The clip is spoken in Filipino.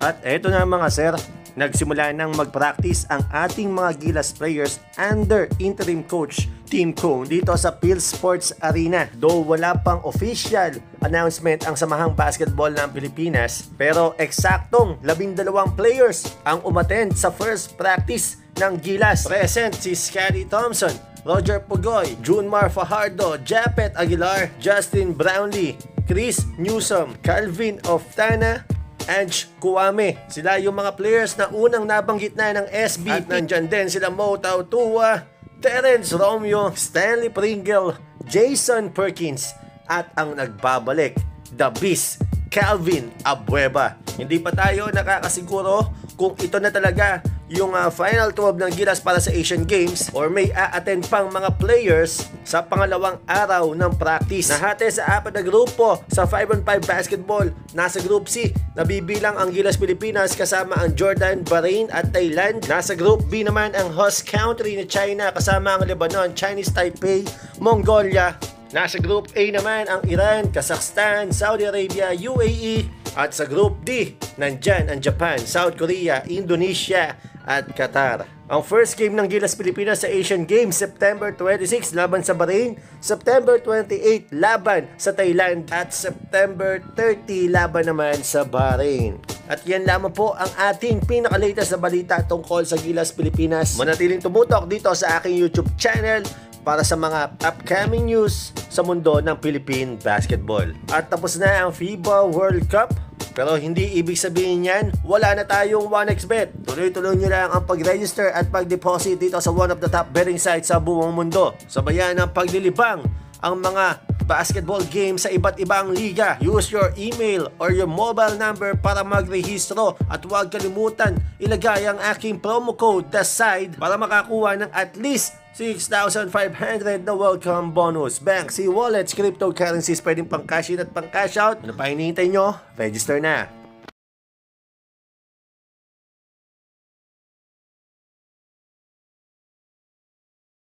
At eto na mga sir, nagsimula nang mag-practice ang ating mga Gilas players under interim coach Team Cone dito sa Phil Sports Arena. Though wala pang official announcement ang Samahang Basketball ng Pilipinas, pero eksaktong labindalawang players ang umattend sa first practice ng Gilas. Present si Scotty Thompson, Roger Pugoy, Junmar Fajardo, Japet Aguilar, Justin Brownlee, Chris Newsom, Calvin Oftana, Ange Kuwame. Sila yung mga players na unang nabanggit na ng SB. At nandyan din sila Mo Tautua, Terence Romeo, Stanley Pringle, Jason Perkins, at ang nagbabalik, The Beast, Calvin Abueva. Hindi pa tayo nakakasiguro kung ito na talaga yung uh, final 12 ng Gilas para sa Asian Games or may a-attend pang mga players sa pangalawang araw ng practice. Nahati sa apat na grupo sa 5 on 5 basketball. Nasa Group C, nabibilang ang Gilas Pilipinas kasama ang Jordan, Bahrain at Thailand. Nasa Group B naman ang host country na China kasama ang Lebanon, Chinese Taipei, Mongolia, Nasa Group A naman ang Iran, Kazakhstan, Saudi Arabia, UAE at sa Group D, nandyan ang Japan, South Korea, Indonesia at Qatar. Ang first game ng Gilas Pilipinas sa Asian Games, September 26 laban sa Bahrain, September 28 laban sa Thailand at September 30 laban naman sa Bahrain. At yan lamang po ang ating pinakalatest na balita tungkol sa Gilas Pilipinas. Manatiling tumutok dito sa aking YouTube channel para sa mga upcoming news sa mundo ng Philippine basketball. At tapos na ang FIBA World Cup pero hindi ibig sabihin yan, wala na tayong 1xbet. Tuloy-tuloy nyo lang ang pag-register at pag-deposit dito sa one of the top betting sites sa buong mundo. Sabayan ng paglilibang ang mga basketball game sa iba't ibang liga. Use your email or your mobile number para magrehistro at huwag kalimutan ilagay ang aking promo code THESIDE para makakuha ng at least 6,500 na welcome bonus. Banks, e-wallets, cryptocurrencies, pwedeng pang cash in at pang cash out. Ano pa hinihintay nyo? Register na.